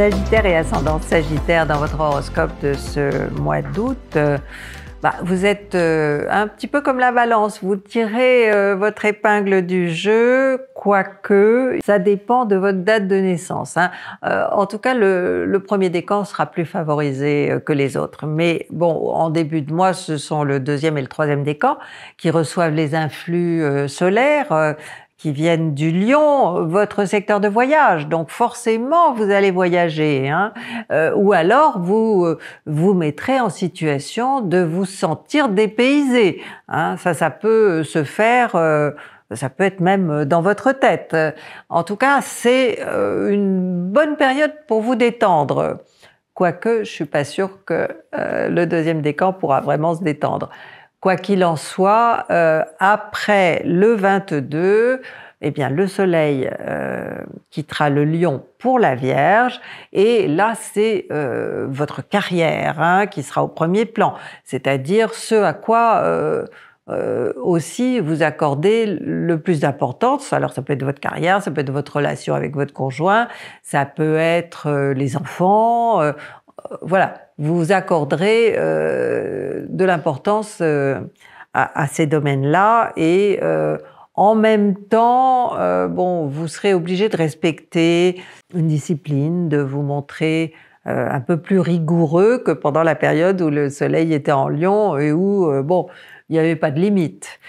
Sagittaire et ascendant Sagittaire dans votre horoscope de ce mois d'août. euh, bah, vous êtes euh, un petit peu comme la balance, vous tirez euh, votre épingle du jeu, quoique ça dépend de votre date de naissance. hein. En tout cas, le, le premier décan sera plus favorisé que les autres. Mais bon, en début de mois, ce sont le deuxième et le troisième décan qui reçoivent les influx solaires. Qui viennent du lion, votre secteur de voyage. Donc forcément, vous allez voyager. Hein. Euh, ou alors, vous euh, vous mettrez en situation de vous sentir dépaysé. Hein. Ça, ça peut se faire... euh, ça peut être même dans votre tête. En tout cas, c'est euh, une bonne période pour vous détendre. Quoique, je suis pas sûre que euh, le deuxième décan pourra vraiment se détendre. Quoi qu'il en soit, euh, après le 22, eh bien, le Soleil euh, quittera le Lion pour la Vierge, et là, c'est euh, votre carrière hein, qui sera au premier plan, c'est-à-dire ce à quoi aussi vous accordez le plus d'importance. Alors, ça peut être votre carrière, ça peut être votre relation avec votre conjoint, ça peut être les enfants. Voilà, vous accorderez euh, de l'importance euh, à, à ces domaines-là et euh, en même temps, euh, bon, vous serez obligé de respecter une discipline, de vous montrer euh, un peu plus rigoureux que pendant la période où le soleil était en lion et où, euh, bon, il n'y avait pas de limite.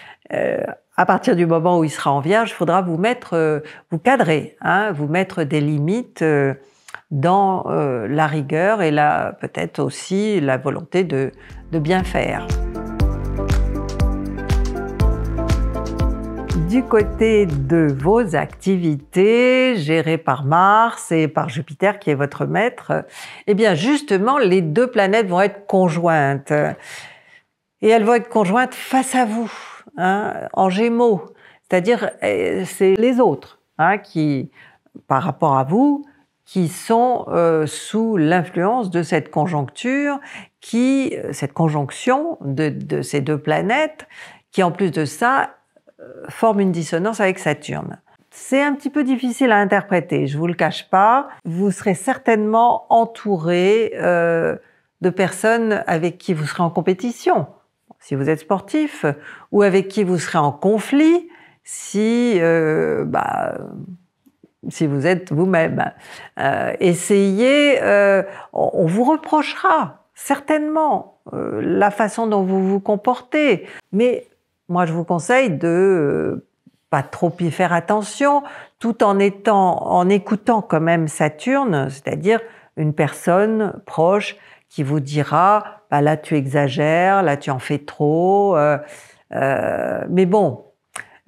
À partir du moment où il sera en vierge, il faudra vous mettre, euh, vous cadrer, hein, vous mettre des limites dans euh, la rigueur et la peut-être aussi la volonté de, de bien faire. Du côté de vos activités gérées par Mars et par Jupiter qui est votre maître, eh bien justement les deux planètes vont être conjointes et elles vont être conjointes face à vous, hein, en Gémeaux. C'est-à-dire euh, c'est les autres hein, qui, par rapport à vous, qui sont euh, sous l'influence de cette conjoncture, qui, cette conjonction de, de ces deux planètes, qui en plus de ça euh, forme une dissonance avec Saturne. C'est un petit peu difficile à interpréter, je vous le cache pas. Vous serez certainement entouré euh, de personnes avec qui vous serez en compétition, si vous êtes sportif, ou avec qui vous serez en conflit, si euh, bah, si vous êtes vous-même. Euh, essayez, euh, on vous reprochera certainement euh, la façon dont vous vous comportez, mais moi je vous conseille de euh, pas trop y faire attention, tout en étant, en écoutant quand même Saturne, c'est-à-dire une personne proche qui vous dira, bah là tu exagères, là tu en fais trop, euh, euh, mais bon,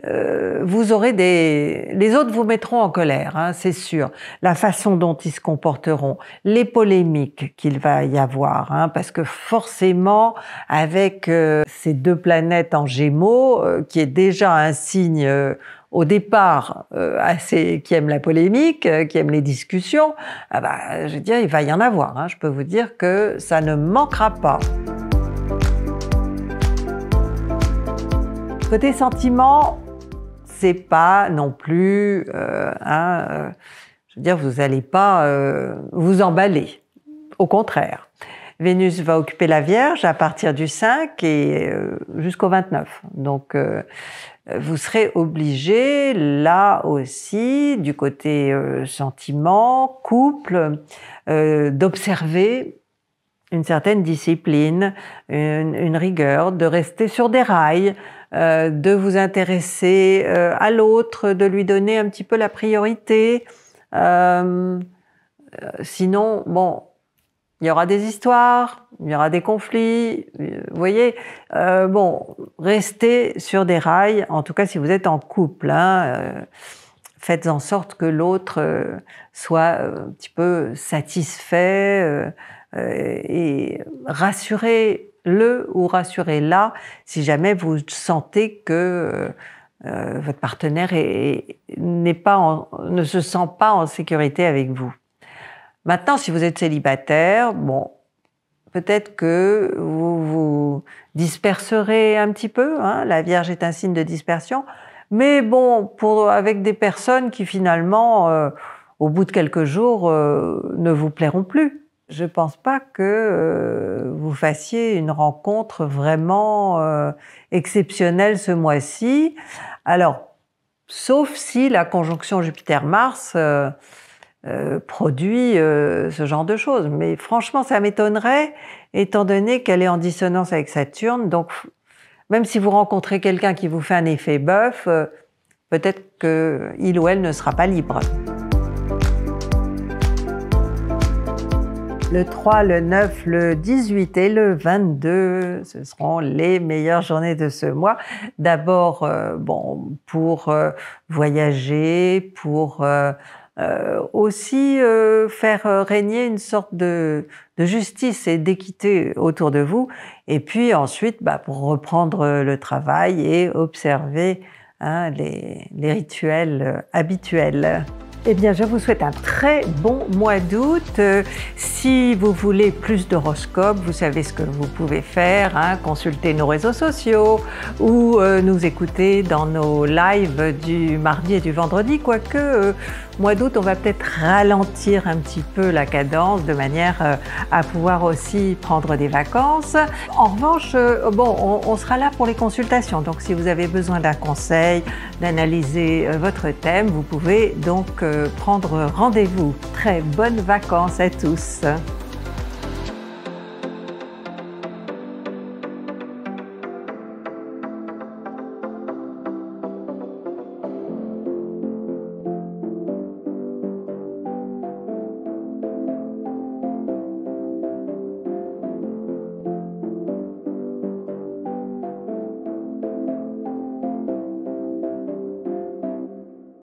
euh, vous aurez des... Les autres vous mettront en colère, hein, c'est sûr. La façon dont ils se comporteront, les polémiques qu'il va y avoir, hein, parce que forcément, avec euh, ces deux planètes en Gémeaux, euh, qui est déjà un signe au départ assez qui aime la polémique, qui aime les discussions, ah bah, je veux dire, il va y en avoir. hein. Je peux vous dire que ça ne manquera pas. Côté sentiment, c'est pas non plus, euh, hein, euh, je veux dire, vous n'allez pas euh, vous emballer. Au contraire. Vénus va occuper la Vierge à partir du 5 et jusqu'au 29. Donc, euh, vous serez obligé, là aussi, du côté euh, sentiment, couple, euh, d'observer une certaine discipline, une, rigueur, de rester sur des rails, euh, de vous intéresser euh, à l'autre, de lui donner un petit peu la priorité. Euh, sinon, bon, il y aura des histoires, il y aura des conflits, vous voyez. Bon, restez sur des rails, en tout cas si vous êtes en couple. Hein, faites en sorte que l'autre soit un petit peu satisfait et rassurez-le ou rassurez-la si jamais vous sentez que euh, votre partenaire est- n'est pas en- ne se sent pas en sécurité avec vous. Maintenant, si vous êtes célibataire, bon, peut-être que vous vous disperserez un petit peu. hein, la Vierge est un signe de dispersion. Mais bon, pour, avec des personnes qui finalement, euh, au bout de quelques jours, ne vous plairont plus. Je ne pense pas que vous fassiez une rencontre vraiment exceptionnelle ce mois-ci. Alors, sauf si la conjonction Jupiter-Mars euh, produit euh, ce genre de choses. Mais franchement, ça m'étonnerait, étant donné qu'elle est en dissonance avec Saturne. Donc, même si vous rencontrez quelqu'un qui vous fait un effet bœuf, euh, peut-être qu'il ou elle ne sera pas libre. Le 3, le 9, le 18 et le 22, ce seront les meilleures journées de ce mois. D'abord, bon, pour voyager, pour euh, aussi euh, faire euh, régner une sorte de, justice et d'équité autour de vous. Et puis ensuite, bah, pour reprendre le travail et observer hein, les rituels habituels. Eh bien, je vous souhaite un très bon mois d'août. Euh, si vous voulez plus d'horoscopes, vous savez ce que vous pouvez faire, hein, consulter nos réseaux sociaux ou euh, nous écouter dans nos lives du mardi et du vendredi, quoique euh, mois d'août, on va peut-être ralentir un petit peu la cadence de manière à pouvoir aussi prendre des vacances. En revanche, bon, on, on, sera là pour les consultations. Donc, si vous avez besoin d'un conseil, d'analyser votre thème, vous pouvez donc prendre rendez-vous. Très bonnes vacances à tous.